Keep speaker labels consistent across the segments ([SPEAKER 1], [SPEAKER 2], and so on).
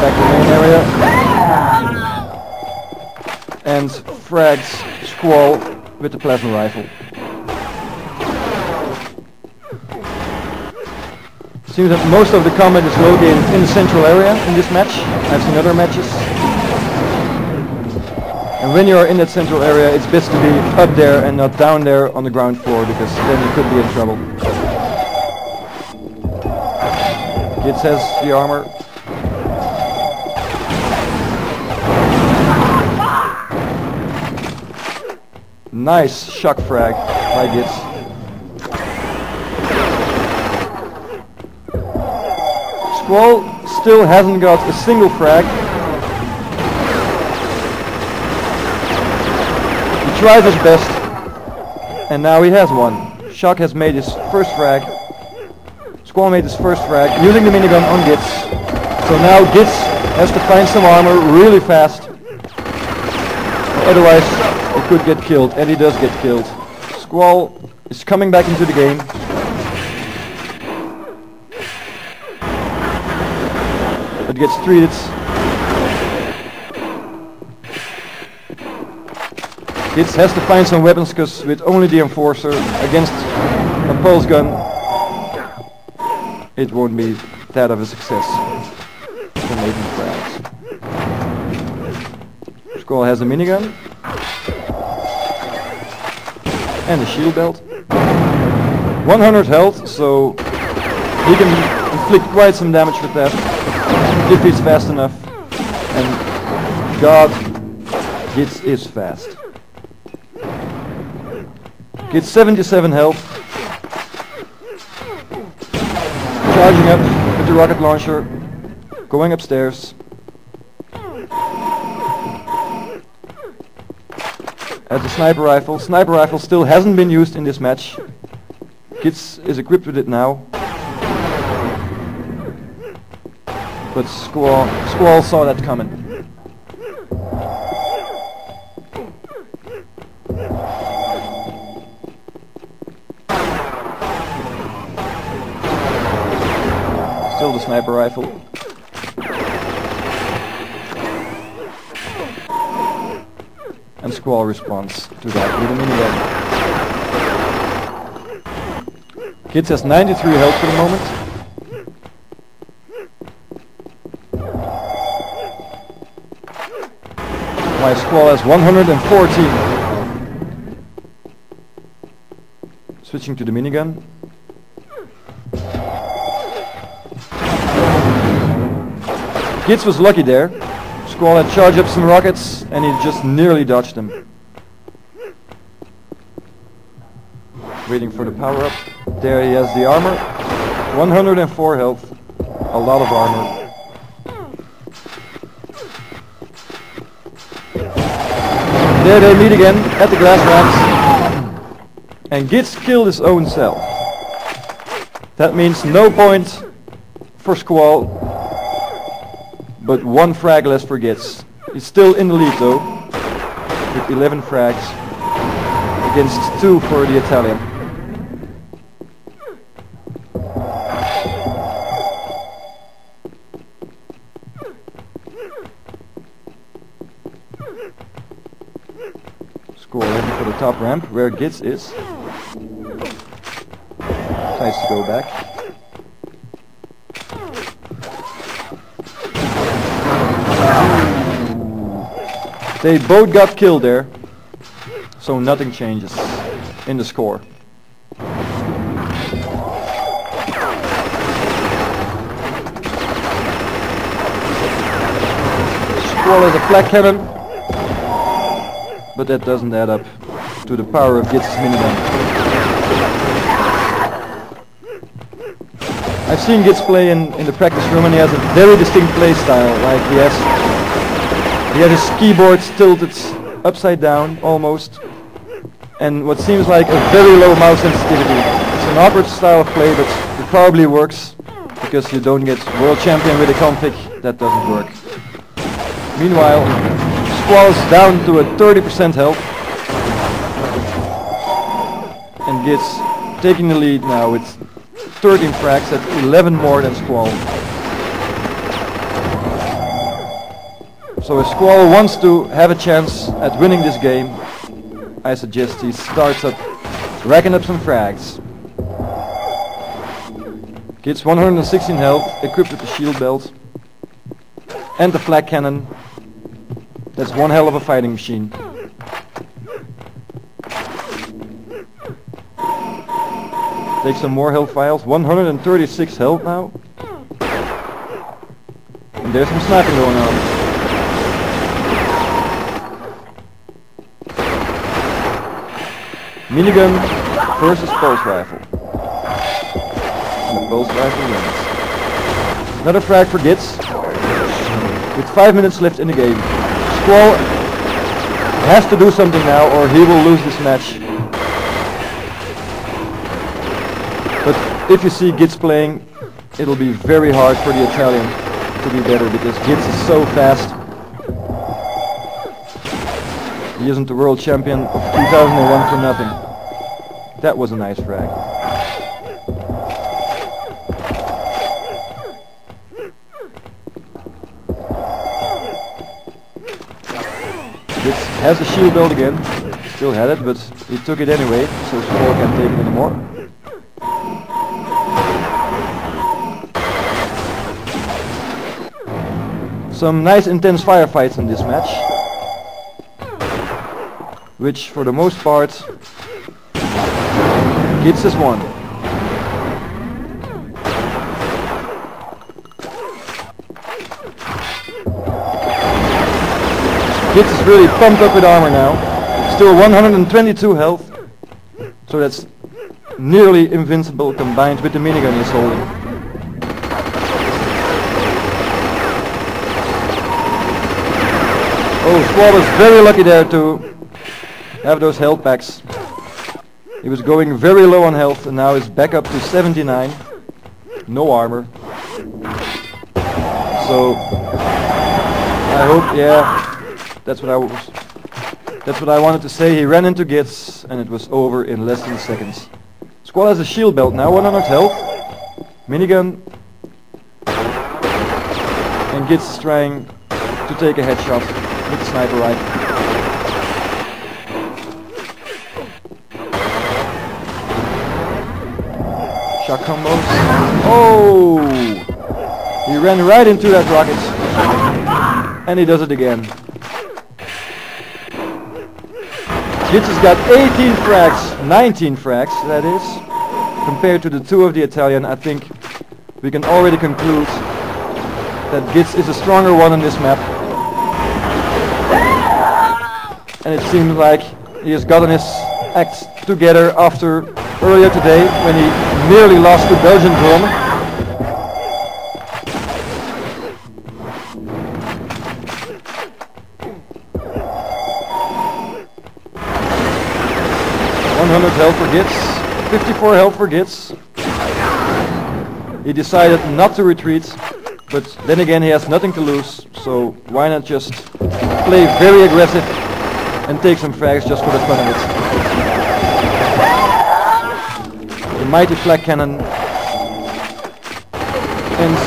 [SPEAKER 1] Back to the main area. And frags Squall with the plasma rifle. Seems that most of the combat is located in the central area in this match. I've seen other matches. And when you are in that central area, it's best to be up there and not down there on the ground floor because then you could be in trouble. Gitz says the armor. Nice shock frag by Gitz. Squall still hasn't got a single frag. He tries his best, and now he has one. Shock has made his first frag. Squall made his first frag using the minigun on Gitz. So now Gitz has to find some armor really fast. Otherwise, he could get killed, and he does get killed. Squall is coming back into the game. But gets treated. Gitz has to find some weapons because with only the Enforcer against a pulse gun, it won't be that of a success for making frags. Squall has a minigun and a shield belt. 100 health, so he can inflict quite some damage with that if he's fast enough. And God, Gitz is fast. Gets 77 health. Charging up with the rocket launcher, going upstairs. At the sniper rifle. Sniper rifle still hasn't been used in this match. Gitz is equipped with it now. But Squall, Squall saw that coming. Still the sniper rifle. And Squall responds to that with a minigun. Gitz has 93 health for the moment. My Squall has 114. Switching to the minigun. Gitz was lucky there. Squall had charged up some rockets and he just nearly dodged them. Waiting for the power up. There he has the armor. 104 health. A lot of armor. There they meet again at the glass ramps. And Gitz killed his own self. That means no point for Squall, but one frag less for Gitz. He's still in the lead though, with 11 frags against 2 for the Italian. Score for the top ramp where Gitz is. Tries to go back. They both got killed there, so nothing changes in the score. Squall has a flak cannon, but that doesn't add up to the power of Gitz's minigun. I've seen Gitz play in, in the practice room and he has a very distinct play style, like he has he has his keyboard tilted upside down almost and what seems like a very low mouse sensitivity. It's an awkward style of play but it probably works because you don't get world champion with a config that doesn't work. Meanwhile, Squall's down to a 30% health and gets taking the lead now with 13 frags at 11 more than Squall. So if Squall wants to have a chance at winning this game, I suggest he starts up racking up some frags. Gets 116 health, equipped with the shield belt and the flak cannon. That's one hell of a fighting machine. Take some more health vials. 136 health now. And there's some sniping going on. Minigun versus pulse rifle. And the pulse rifle wins. Another frag for Gitz. With 5 minutes left in the game. Squall has to do something now or he will lose this match. But if you see Gitz playing, it'll be very hard for the Italian to be better because Gitz is so fast. He isn't the world champion of 2001 for nothing. That was a nice frag. Gitz has the shield belt again. Still had it, but he took it anyway, so Squall can't take it anymore. Some nice intense firefights in this match. Which for the most part Gitz has one. Gitz is really pumped up with armor now. Still 122 health. So that's nearly invincible combined with the minigun he's holding. Oh, Squall was very lucky there to have those health packs. He was going very low on health and now he's back up to 79. No armor. So I hope yeah that's what I was that's what I wanted to say. He ran into Gitz and it was over in less than seconds. Squall has a shield belt now, 100 health. Minigun. And Gitz is trying to take a headshot with the sniper rifle. Shock combos. Oh! He ran right into that rocket. And he does it again. Gitz has got 18 frags, 19 frags that is. Compared to the two of the Italian, I think we can already conclude that Gitz is a stronger one on this map. and it seems like he has gotten his act together after earlier today when he nearly lost to Belgian drummer. One hundred health for Gitz, fifty-four health for Gitz. He decided not to retreat, but then again he has nothing to lose, so why not just play very aggressive and take some frags just for the fun of it. The mighty flak cannon and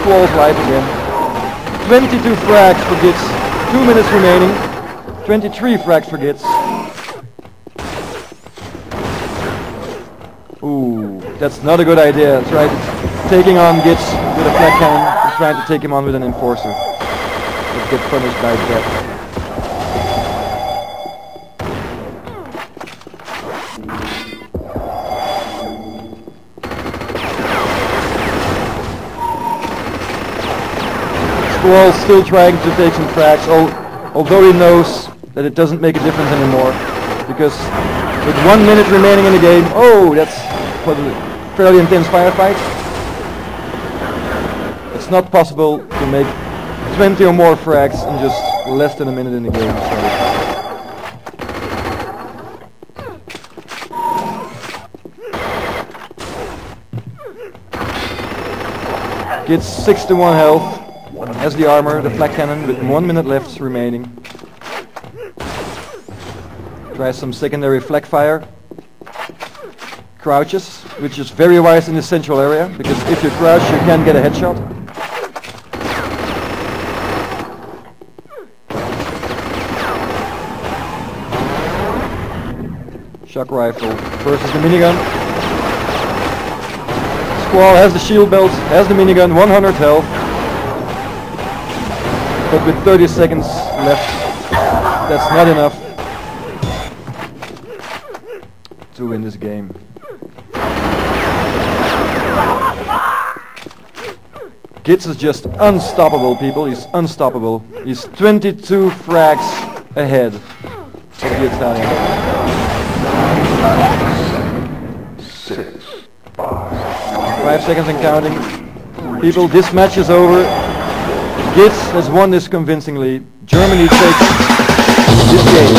[SPEAKER 1] Squall's life again. 22 frags for Gitz, 2 minutes remaining, 23 frags for Gitz. Ooh, that's not a good idea. Try taking on Gitz with a flak cannon and trying to take him on with an enforcer. Let's get punished by death. Still trying to take some tracks, although he knows that it doesn't make a difference anymore. Because with one minute remaining in the game, oh, that's for a fairly intense firefight. It's not possible to make 20 or more frags in just less than a minute in the game. So. Gets 61 health as the armor, the flak cannon with one minute left remaining. Tries some secondary flak fire. Crouches, which is very wise in the central area, because if you crouch you can get a headshot. Shock rifle versus the minigun. Squall has the shield belt, has the minigun, 100 health. But with 30 seconds left, that's not enough to win this game. Gitz is just unstoppable, people. He's unstoppable. He's 22 frags ahead of the Italian. Five seconds and counting. People, this match is over. Gitz has won this convincingly. Germany takes this game.